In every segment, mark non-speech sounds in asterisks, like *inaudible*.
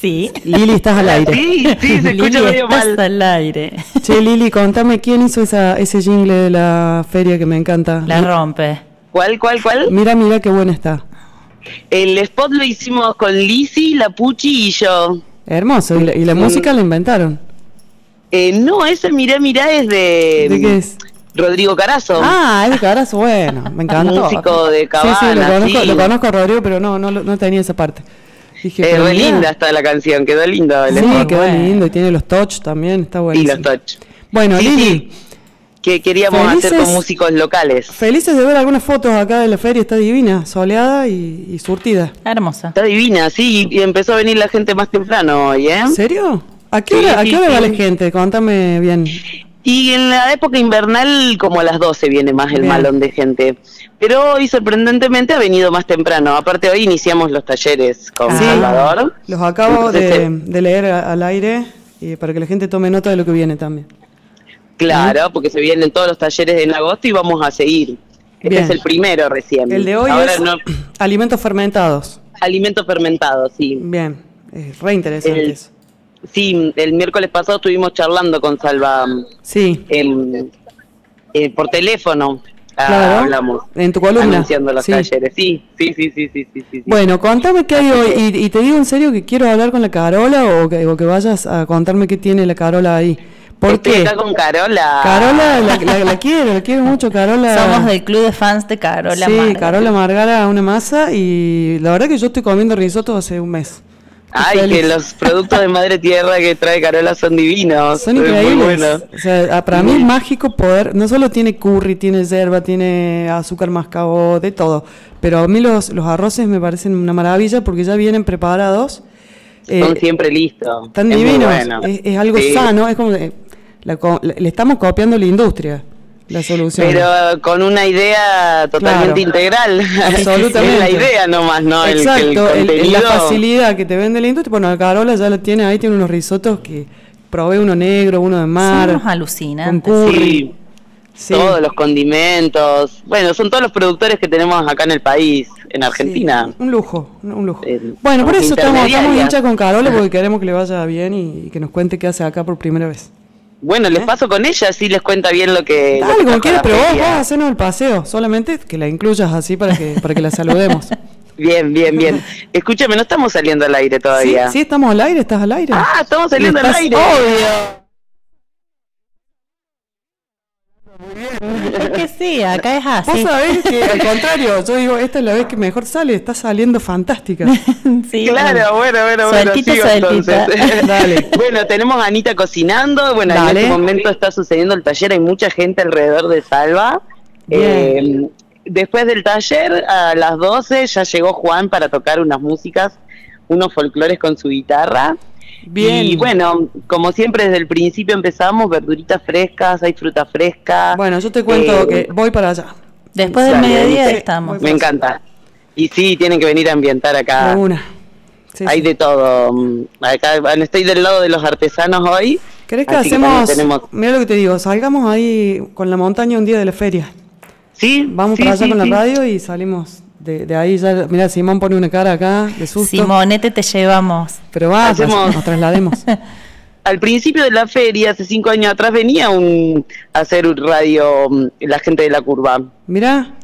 Sí. Lili, estás al aire. Sí, sí, se escucha Lili, medio estás mal. al aire. Che, Lili, contame quién hizo esa, ese jingle de la feria que me encanta. La rompe. ¿Cuál, cuál, cuál? Mira, mira qué buena está. El spot lo hicimos con Lizzy, la Puchi y yo. Hermoso. Y la, y la música la inventaron. Eh, no, ese Mirá, Mirá es de, ¿De qué es? Rodrigo Carazo. Ah, es de Carazo, bueno, me encantó. *laughs* Músico de Sí, sí, lo Cabana, conozco, sí. lo conozco a Rodrigo, pero no, no, lo- no tenía esa parte. Dije, Eh, linda está la canción, quedó lindo el Sí, spot. quedó bueno. lindo y tiene los touch también, está Y buenísimo. los touch. Bueno, Sí, Lili, sí, que queríamos hacer Felices- con músicos locales. felices de ver algunas fotos acá de la feria, está divina, soleada y, y surtida. Hermosa. Está divina, sí, y empezó a venir la gente más temprano hoy, ¿eh? ¿En serio? ¿A qué Sí, hora, a sí, qué hora sí. va la gente? Contame bien. Y en la época invernal, como a las 12 viene más el Bien. malón de gente. Pero hoy, sorprendentemente, ha venido más temprano. Aparte, hoy iniciamos los talleres con Sí. Salvador. Los acabo de, eh, de leer al aire y para que la gente tome nota de lo que viene también. Claro, porque se vienen todos los talleres en agosto y vamos a seguir. Este Bien. es el primero recién. El de hoy Ahora es no- *clears throat* alimentos fermentados. alimentos fermentados, sí. Bien, es re interesante El- eso. Sí, el miércoles pasado estuvimos charlando con Salva Sí, em, eh, por teléfono. Ah, Claro, hablamos. en tu columna, Anunciando los sí. talleres. Sí, sí, sí, sí, sí, sí, sí. Bueno, contame qué hay hoy. Y, y te digo en serio que quiero hablar con la Carola o que, o que vayas a contarme qué tiene la Carola ahí. ¿Por Estoy qué? acá con Carola. Carola, la, la- la quiero, la quiero mucho, Carola. Somos del club de fans de Carola Sí. Carola Margara, una masa. Y la verdad que yo estoy comiendo risotto hace un mes. Ay, que los productos de Madre Tierra que trae Carola son divinos. Son muy increíbles. bueno. O sea, a- para mí es mágico poder, no solo tiene curry, tiene yerba, tiene azúcar mascabo, de todo. Pero a mí los, los arroces me parecen una maravilla porque ya vienen preparados. eh, Son siempre listos. Están Es divinos. bueno. Es, es algo Sí. sano, es como la le estamos copiando la industria la solución. Pero con una idea totalmente Claro. integral. Absolutamente. *laughs* es la idea nomás, ¿no? Exacto, el, el- el- contenido. la facilidad que te vende la industria. Bueno, Carola ya la tiene ahí, tiene unos risotos que probé uno negro, uno de mar. Somos con alucinantes. curry. Sí, Sí. todos los condimentos. Bueno, son todos los productores que tenemos acá en el país, en Argentina. Sí, un lujo, un lujo. Eh, bueno, por eso estamos, estamos hinchas con Carola porque *laughs* queremos que le vaya bien y, y que nos cuente qué hace acá por primera vez. Bueno, les paso con ella, así les cuenta bien lo que. lo Dale, que como quieras, pero vos vas a hacernos el paseo, solamente que la incluyas así para que, para que la saludemos. *laughs* Bien, bien, bien. Escúchame, no estamos saliendo al aire todavía. ¿Sí? ¿Estamos al aire? ¿Estás al aire? Ah, estamos saliendo al aire. Obvio. Es que sí, acá es Vos así. sabés que al contrario, yo digo, esta es la vez que mejor sale, está saliendo fantástica. *laughs* Sí. Claro, bueno, bueno, bueno, sigo entonces. Dale. *laughs* Bueno, tenemos a Anita cocinando, bueno, en este momento está sucediendo el taller, hay mucha gente alrededor de Salva. Eh, después del taller, a las 12, ya llegó Juan para tocar unas músicas, unos folclores con su guitarra. Bien. Y bueno, como siempre desde el principio empezamos, verduritas frescas, hay fruta fresca. Bueno, yo te cuento Eh, que voy para allá. Después del mediodía estamos. Me encanta. Y sí, tienen que venir a ambientar acá. Una. Sí, Hay sí. de todo. mm, Acá bueno, estoy del lado de los artesanos hoy. ¿Querés que hacemos? tenemos- Mira lo que te digo, salgamos ahí con la montaña un día de la feria. Sí, Vamos sí, para allá sí, con la radio y salimos de, de ahí. Ya, mira, Simón pone una cara acá de susto. Simonete te llevamos. Pero va, nos traslademos. *laughs* Al principio de la feria, hace cinco años atrás, venía un a hacer un radio mm, la gente de la curva. Mira,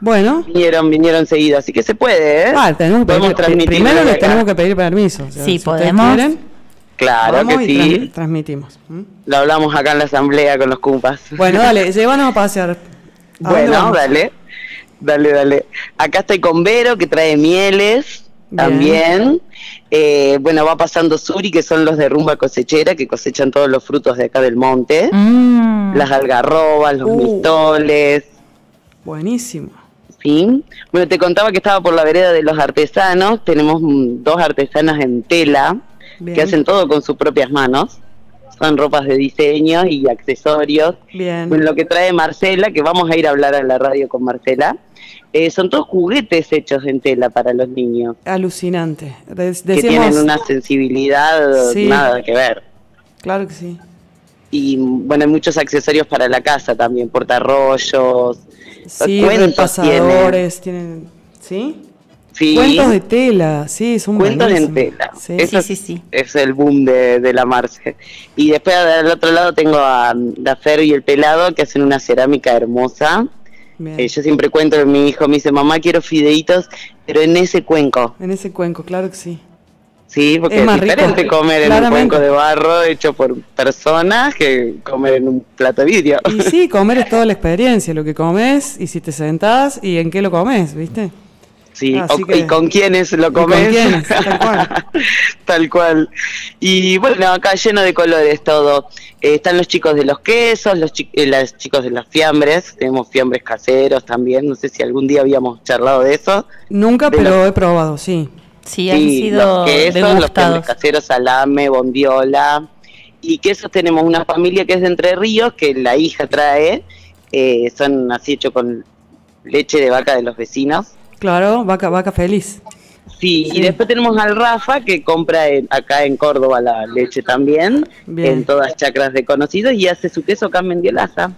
bueno. Vinieron, vinieron seguido, así que se puede, ¿eh? Ah, tenemos que Podemos pedir- transmitir primero les acá. tenemos que pedir permiso. o sea, Sí, si podemos. quieren, Claro que sí. trans- transmitimos. ¿m? Lo hablamos acá en la asamblea con los cumpas. Bueno, dale, *laughs* llévanos a pasear. ¿A dónde Bueno, vamos? dale. Dale, dale. Acá estoy con Vero, que trae mieles también. Eh, bueno, va pasando Suri, que son los de rumba cosechera, que cosechan todos los frutos de acá del monte. Mm. Las algarrobas, los Uh. mistoles, Buenísimo. ¿sí? Bueno, te contaba que estaba por la vereda de los artesanos. Tenemos dos artesanas en tela, Bien. que hacen todo con sus propias manos. Son ropas de diseño y accesorios. Bien. Bueno, lo que trae Marcela, que vamos a ir a hablar a la radio con Marcela, eh, son todos juguetes hechos en tela para los niños, Alucinante. Que tienen una sensibilidad Sí. nada que ver. claro que sí. Y bueno, hay muchos accesorios para la casa también, portarrollos, Sí, cuentos repasadores, tienen, ¿sí? Sí. Cuentos de tela, sí, son Cuentos en tela. Sí. Eso Sí, sí, sí. Es el boom de, de la Marce. Y después del otro lado tengo a la Fer y el Pelado que hacen una cerámica hermosa. Eh, yo siempre cuento mi hijo me dice, mamá, quiero fideitos, pero en ese cuenco. En ese cuenco, claro que sí. Sí, porque Es es, más rico. diferente comer en un cuenco de barro hecho por personas que comer en un plato de vidrio. Y sí, comer es *laughs* toda la experiencia, lo que comes y si te sentás y en qué lo comes, ¿viste? Sí, Así o- que- y con quiénes lo con comes. quiénes, tal *laughs* cual. Tal cual. Y bueno, acá lleno de colores todo. Eh, están los chicos de los quesos, los chi- eh, los chicos de las fiambres, tenemos fiambres caseros también, no sé si algún día habíamos charlado de eso. Nunca, De pero los- he probado, sí. Sí, han Sí, sido los quesos, los fiambres caseros, salame, bondiola. Y quesos tenemos una familia que es de Entre Ríos, que la hija trae, eh, son así hechos con leche de vaca de los vecinos. Claro, vaca, vaca feliz. Sí, Sí. y después tenemos al Rafa que compra en- acá en Córdoba la leche también, Bien. en todas chacras de conocidos y hace su queso acá en Mendiolaza.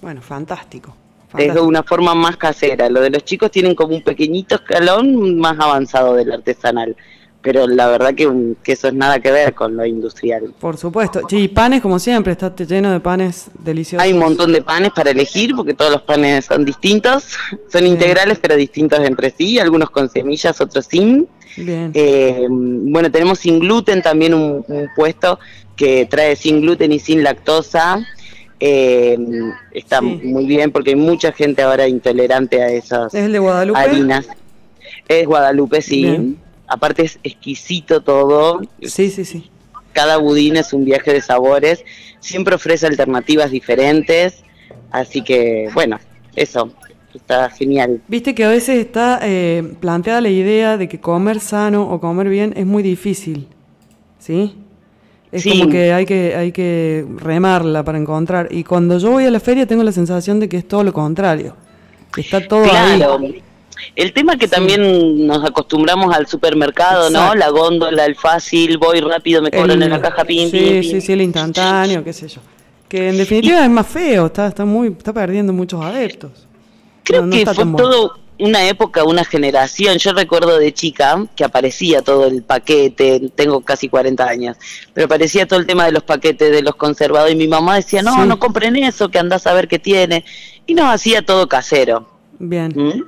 Bueno, fantástico. Es de fantástico. una forma más casera. Lo de los chicos tienen como un pequeñito escalón más avanzado del artesanal, pero la verdad que un queso es nada que ver con lo industrial. Por supuesto. Sí, panes como siempre, está lleno de panes deliciosos. Hay un montón de panes para elegir porque todos los panes son distintos, son Bien. integrales pero distintos entre sí, algunos con semillas, otros sin. Bien. Eh, bueno, tenemos sin gluten también un, un puesto que trae sin gluten y sin lactosa. Eh, está Sí. muy bien porque hay mucha gente ahora intolerante a esas ¿Es el de Guadalupe? harinas. Es Guadalupe, sí. Bien. Aparte es exquisito todo. Sí, sí, sí. Cada budín es un viaje de sabores. Siempre ofrece alternativas diferentes. Así que, bueno, eso. Está genial. Viste que a veces está eh, planteada la idea de que comer sano o comer bien es muy difícil, ¿sí? Es Sí. como que hay que hay que remarla para encontrar. Y cuando yo voy a la feria tengo la sensación de que es todo lo contrario. Que está todo Claro. ahí. El tema que Sí. también nos acostumbramos al supermercado, ¿no? La góndola, el fácil, voy rápido, me cobran en la caja, pin, sí, pin, sí, sí, el instantáneo, qué sé yo. Que en definitiva es más feo, está, está muy, está perdiendo muchos adeptos. Creo No, no que fue bueno. todo una época, una generación. Yo recuerdo de chica que aparecía todo el paquete, tengo casi 40 años, pero aparecía todo el tema de los paquetes, de los conservados, y mi mamá decía, no, Sí. no compren eso, que andás a ver qué tiene. Y nos hacía todo casero. Bien. ¿m?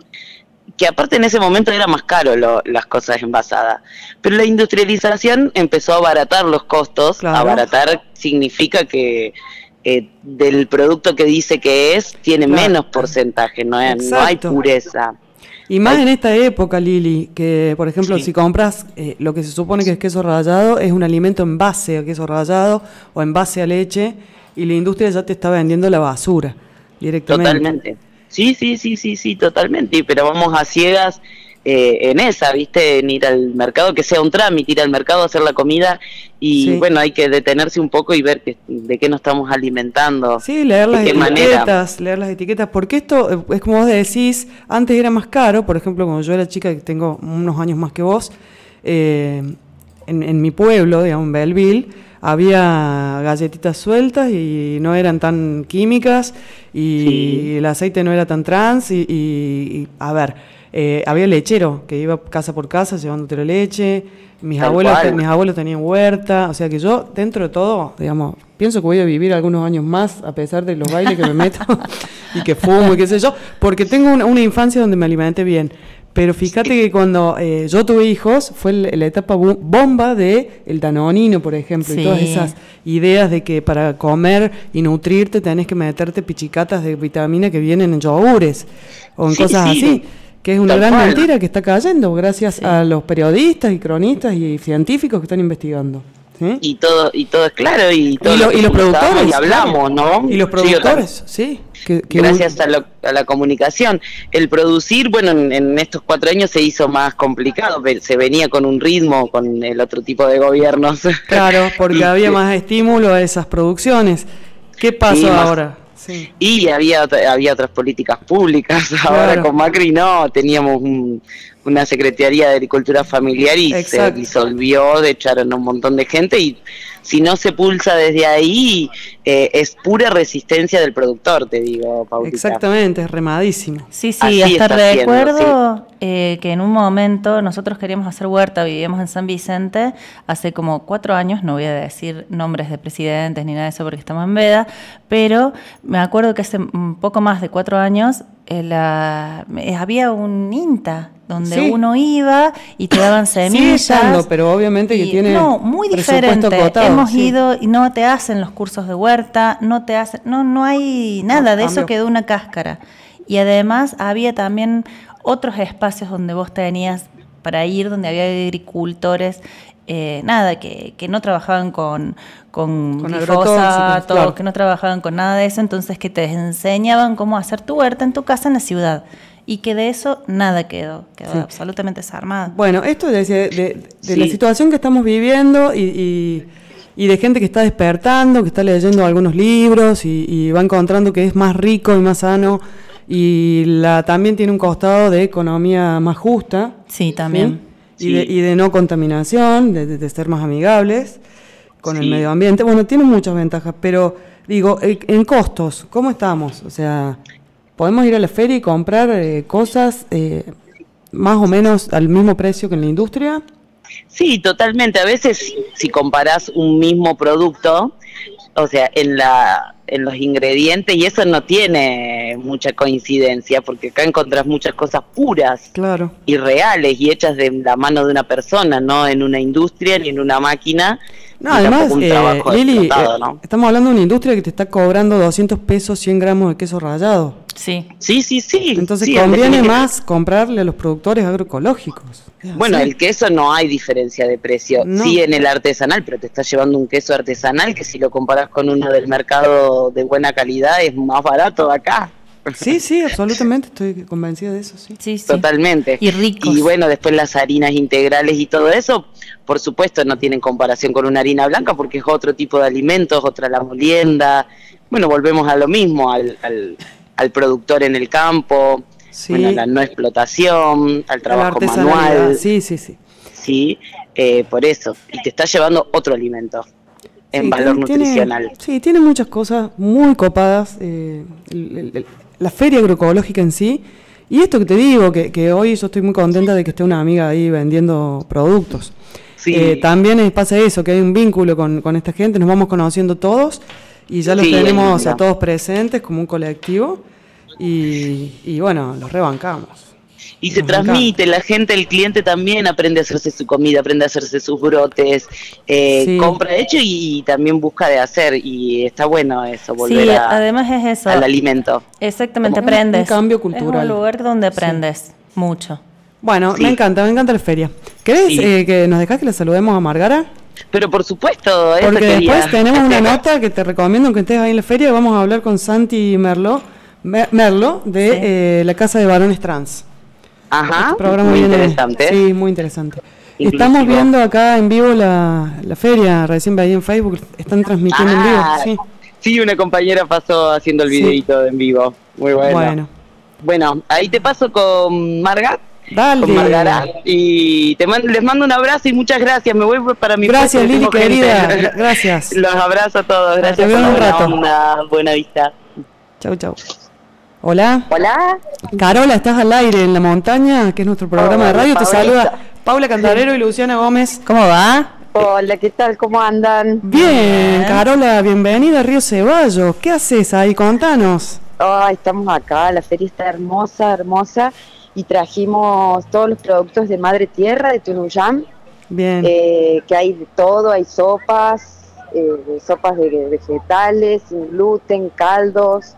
Que aparte en ese momento era más caro lo- las cosas envasadas. Pero la industrialización empezó a abaratar los costos. Claro. Abaratar significa que eh, del producto que dice que es, tiene Claro. menos porcentaje, no, es- no hay pureza. Y más en esta época, Lili, que por ejemplo, Sí. si compras eh, lo que se supone que es queso rallado, es un alimento en base a queso rallado o en base a leche, y la industria ya te está vendiendo la basura directamente. Totalmente. Sí, sí, sí, sí, sí, totalmente. Pero vamos a ciegas eh, en esa, ¿viste? En ir al mercado, que sea un trámite, ir al mercado a hacer la comida. Y Sí. bueno, hay que detenerse un poco y ver que- de qué nos estamos alimentando. Sí, leer las ¿De qué manera? etiquetas, leer las etiquetas, porque esto eh, es como vos decís, antes era más caro, por ejemplo, cuando yo era chica, que tengo unos años más que vos, eh, en, en mi pueblo, digamos, en Belleville, había galletitas sueltas y no eran tan químicas y Sí. el aceite no era tan trans y, y- y, a ver, eh, había lechero que iba casa por casa llevándote la leche, mis Tal abuelos, cual. mis abuelos tenían huerta, o sea que yo dentro de todo, digamos, pienso que voy a vivir algunos años más a pesar de los bailes que me meto *laughs* y que fumo y qué sé yo, porque tengo una, una infancia donde me alimenté bien. Pero fíjate que cuando eh, yo tuve hijos fue la, etapa bomba de el danonino, por ejemplo, y todas esas ideas de que para comer y nutrirte tenés que meterte pichicatas de vitamina que vienen en yogures o en Sí, cosas sí. así, que es una Tal gran cual. mentira que está cayendo gracias a los periodistas y cronistas y científicos que están investigando. ¿Sí? y todo y todo es claro y, todo Y, lo- lo que y los productores. y hablamos no Y los productores, sí. que- que- gracias a, lo- a la comunicación el producir bueno en, en estos cuatro años se hizo más complicado se venía con un ritmo con el otro tipo de gobiernos *laughs* Claro, porque Y había más estímulo a esas producciones. ¿Qué más- ahora? Sí. y había había otras políticas públicas *laughs* ahora Claro. con Macri no teníamos un, una Secretaría de Agricultura Familiar y se disolvió, de echaron a un montón de gente y si no se pulsa desde ahí, eh, es pura resistencia del productor, te digo, Paulita. Exactamente, es remadísimo. Sí, sí, hasta recuerdo eh, que en un momento nosotros queríamos hacer huerta, vivíamos en San Vicente, hace como cuatro años, no voy a decir nombres de presidentes ni nada de eso porque estamos en veda, pero me acuerdo que hace un poco más de cuatro años eh, había un INTA donde uno iba y te daban *laughs* semillas. pero obviamente que tiene No, muy diferente. Hemos ido y no te hacen los cursos de huerta, no te hacen, no, no hay nada, de eso quedó una cáscara. Y además había también otros espacios donde vos tenías para ir, donde había agricultores, eh, nada, que, que, no trabajaban con, con, con que no trabajaban con nada de eso, entonces que te enseñaban cómo hacer tu huerta en tu casa en la ciudad y que de eso nada quedó, quedó absolutamente desarmado. Bueno, esto de, de, la situación que estamos viviendo y, y, de gente que está despertando, que está leyendo algunos libros y, va encontrando que es más rico y más sano y la, también tiene un costado de economía más justa. Sí, también. Y, de, no contaminación, de, ser más amigables con el medio ambiente. Bueno, tiene muchas ventajas, pero digo, en costos, ¿cómo estamos? O sea, podemos ir a la feria y comprar eh, cosas eh, más o menos al mismo precio que en la industria. Sí, totalmente. A veces si comparás un mismo producto, o sea, en la en los ingredientes y eso no tiene mucha coincidencia porque acá encontrás muchas cosas puras claro. y reales y hechas de la mano de una persona, no en una industria ni en una máquina no, además, eh, Lili, eh, estamos hablando de una industria que te está cobrando 200 pesos 100 gramos de queso rallado. Sí. Sí, sí, sí. Entonces conviene más comprarle a los productores agroecológicos. Bueno, el queso no hay diferencia de precio. Sí en el artesanal, pero te estás llevando un queso artesanal que si lo comparas con uno del mercado de buena calidad es más barato acá. Sí, sí, absolutamente, estoy convencida de eso, sí. sí, sí. Totalmente. Y ricos. Y bueno, después las harinas integrales y todo eso, por supuesto, no tienen comparación con una harina blanca porque es otro tipo de alimentos, otra la molienda. Bueno, volvemos a lo mismo, al, al, productor en el campo, bueno, la no explotación, al trabajo manual. Sí, sí, sí. Sí, eh, por eso. Y te está llevando otro alimento en valor nutricional. Sí, tiene muchas cosas muy copadas. Eh, la feria agroecológica en sí. Y esto que te digo, que, que, hoy yo estoy muy contenta de que esté una amiga ahí vendiendo productos. Eh, también pasa eso, que hay un vínculo con, con, esta gente, nos vamos conociendo todos y ya los tenemos a todos presentes como un colectivo y, y bueno, los rebancamos y se transmite, la gente, el cliente también aprende a hacerse su comida, aprende a hacerse sus brotes, eh, compra hecho y, también busca de hacer y está bueno eso, volver sí, además es eso. al alimento. Exactamente, aprendes. Un, cambio cultural. Es un lugar donde aprendes mucho. Bueno, me encanta, me encanta la feria. ¿Querés eh, que nos dejás que le saludemos a Margara? Pero por supuesto, porque después tenemos una *laughs* nota que te recomiendo que estés ahí en la feria. Vamos a hablar con Santi Merlo, Merlo de eh, la Casa de Varones Trans. Ajá, muy interesante. Sí, muy interesante. Estamos viendo acá en vivo la, la feria, recién ahí en Facebook, están transmitiendo en vivo. Ah, sí. sí. una compañera pasó haciendo el videito en vivo. Muy bueno. Bueno, ahí te paso con Marga. Dale. Con Margara. Y te les mando un abrazo y muchas gracias. Me voy para mi Gracias, Lili, querida. *laughs* Gracias. Los abrazo a todos. Gracias por un rato. una buena vista. Chau, chau. Hola. Hola. Carola, estás al aire en La Montaña, que es nuestro programa de radio. Te saluda Paula Cantarero y Luciana Gómez. ¿Cómo va? Hola, ¿qué tal? ¿Cómo andan? Bien, Carola, bienvenida a Río Ceballos. ¿Qué haces ahí? Contanos. Ay, estamos acá, la feria está hermosa, hermosa. Y trajimos todos los productos de Madre Tierra, de Tunuyán. Bien. Eh, que hay de todo, hay sopas, eh, sopas de vegetales, sin gluten, caldos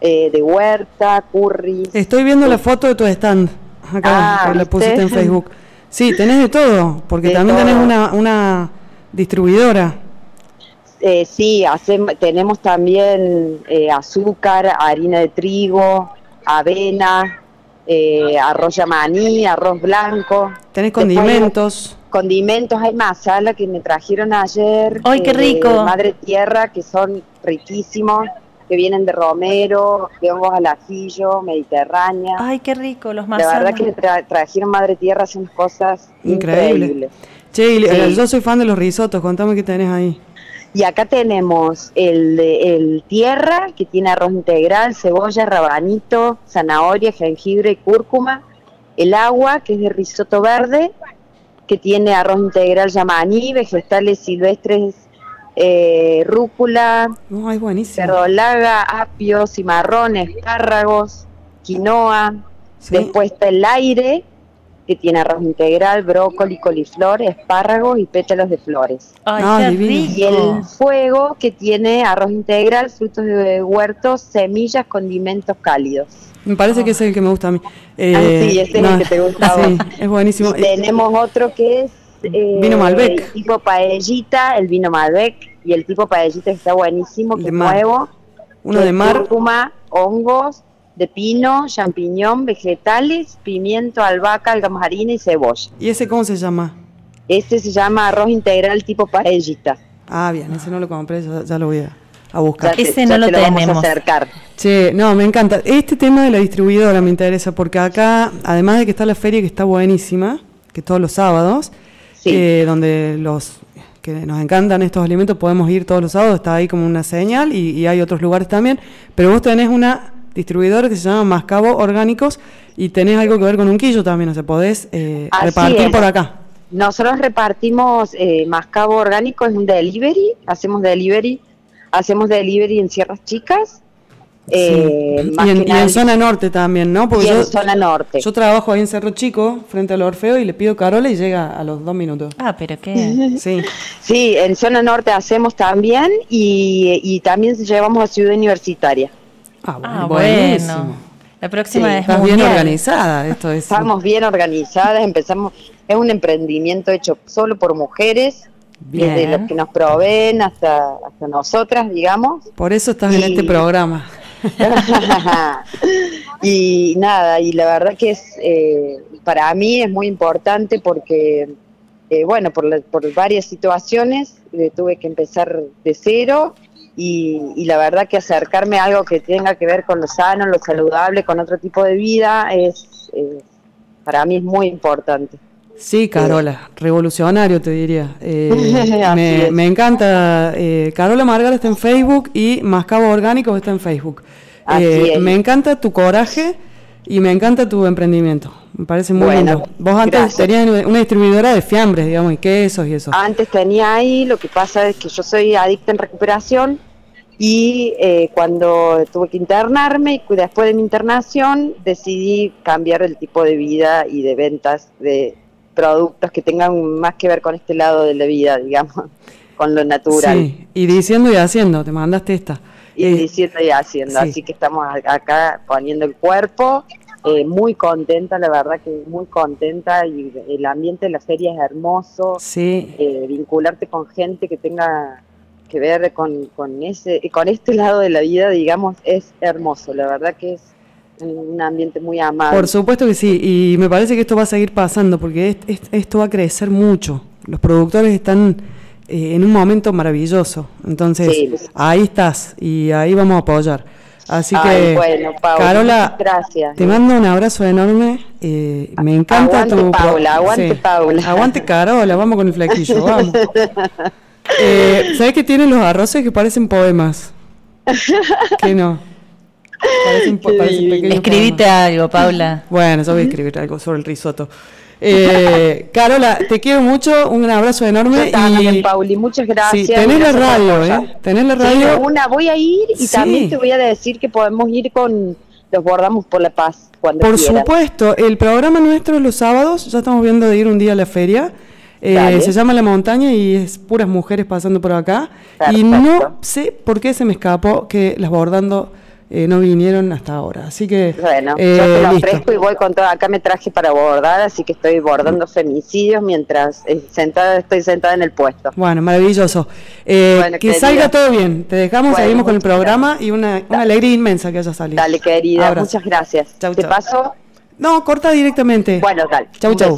eh, de huerta, curry. Estoy viendo la foto de tu stand, acá, ah, la pusiste en Facebook. Sí, tenés de todo, porque también tenés una, una distribuidora. Eh, sí, hacemos, tenemos también eh, azúcar, harina de trigo, avena, eh, arroz yamaní, arroz blanco. Tenés condimentos. condimentos, hay masala que me trajeron ayer. ¡Ay, qué rico! Madre Tierra, que son riquísimos que vienen de romero, de hongos al ajillo, mediterránea. Ay, qué rico, los más. La verdad que trajeron Madre Tierra haciendo cosas increíbles. Che, yo soy fan de los risotos, contame qué tenés ahí. Y acá tenemos el, el tierra, que tiene arroz integral, cebolla, rabanito, zanahoria, jengibre y cúrcuma. El agua, que es de risotto verde, que tiene arroz integral yamaní, vegetales silvestres eh, rúcula, verdolaga, apio, cimarrones, espárragos, quinoa. Después está el aire, que tiene arroz integral, brócoli, coliflor, espárragos y pétalos de flores. Y el fuego, que tiene arroz integral, frutos de huertos, semillas, condimentos cálidos. Me parece que es el que me gusta a mí. ah, eh, sí, ese es el que te gusta Sí, es buenísimo. tenemos otro que es... Eh, vino Malbec. tipo paellita, el vino Malbec y el tipo paellita está buenísimo, que es nuevo. Uno de mar. Cúrcuma, hongos, de pino, champiñón, vegetales, pimiento, albahaca, alga marina y cebolla. ¿Y ese cómo se llama? Este se llama arroz integral tipo paellita. Ah, bien, ese no lo compré, ya, lo voy a, buscar. ese no lo, tenemos. Vamos a acercar. Sí, no, me encanta. Este tema de la distribuidora me interesa porque acá, además de que está la feria que está buenísima, que todos los sábados, eh, donde los que nos encantan estos alimentos, podemos ir todos los sábados, está ahí como una señal y, hay otros lugares también, pero vos tenés una distribuidora que se llama Mascabo Orgánicos y tenés algo que ver con un quillo también, o sea, podés eh, repartir por acá. Nosotros repartimos eh, Mascabo Orgánico, es un delivery, hacemos delivery, hacemos delivery en Sierras Chicas eh, y, en, zona norte también, ¿no? Porque en zona norte. Yo trabajo ahí en Cerro Chico, frente al Orfeo, y le pido Carola y llega a los dos minutos. Ah, pero qué. *laughs* sí. sí, en zona norte hacemos también y, también llevamos a Ciudad Universitaria. Ah, ah bueno. La próxima es Estás bien organizada, esto es. Estamos bien organizadas, empezamos, es un emprendimiento hecho solo por mujeres, desde los que nos proveen hasta, hasta nosotras, digamos. Por eso estás en este programa. *laughs* y nada, y la verdad que es eh, para mí es muy importante porque, eh, bueno, por, por varias situaciones eh, tuve que empezar de cero y, la verdad que acercarme a algo que tenga que ver con lo sano, lo saludable, con otro tipo de vida, es para mí es muy importante. Sí, Carola, revolucionario te diría. *laughs* me, encanta. Carola Margar está en Facebook y Mascabo Orgánico está en Facebook. Eh, me encanta tu coraje y me encanta tu emprendimiento. Me parece muy bueno, Vos antes tenías una distribuidora de fiambres, digamos, y quesos y eso. Antes tenía ahí, lo que pasa es que yo soy adicta en recuperación y eh, cuando tuve que internarme y después de mi internación decidí cambiar el tipo de vida y de ventas de productos que tengan más que ver con este lado de la vida, digamos, *laughs* con lo natural. Sí, y diciendo y haciendo, te mandaste esta y eh, diciendo y haciendo. Así que estamos acá poniendo el cuerpo, eh, muy contenta, la verdad que muy contenta y el ambiente de la feria es hermoso. Sí. Eh, vincularte con gente que tenga que ver con, con, ese, con este lado de la vida, digamos, es hermoso. La verdad que es un ambiente muy amable. Por supuesto que sí, y me parece que esto va a seguir pasando porque esto va a crecer mucho. Los productores están eh, en un momento maravilloso. Entonces, ahí estás y ahí vamos a apoyar. Así que, bueno, Carola, gracias. te mando un abrazo enorme. Eh, me encanta aguante tu. Paula, aguante Paula. Aguante Carola, vamos con el flequillo, *laughs* vamos. eh, ¿Sabes que tienen los arroces que parecen poemas? *laughs* que no. Escribite algo, Paula. *laughs* Bueno, yo voy a escribir algo sobre el risotto. Eh, *laughs* Carola, te quiero mucho, un abrazo enorme. Yo también, Pauli, muchas gracias. Sí, tenés la radio, ¿eh? Tenés la radio. una, voy a ir y también te voy a decir que podemos ir con los bordamos por la paz cuando Por supuesto, el programa nuestro es los sábados, ya estamos viendo de ir un día a la feria. Eh, se llama La Montaña y es puras mujeres pasando por acá. Y no sé por qué se me escapó que las bordando eh, no vinieron hasta ahora. Así que. Bueno, yo te eh, lo ofrezco y voy con todo. Acá me traje para bordar, así que estoy bordando femicidios mientras eh, sentada, estoy sentada en el puesto. Bueno, maravilloso. que salga todo bien. Te dejamos, seguimos con el programa y una, alegría inmensa que haya salido. Dale, querida, muchas gracias. Chau, ¿Te paso? No, corta directamente. Bueno, dale. Chau, chau.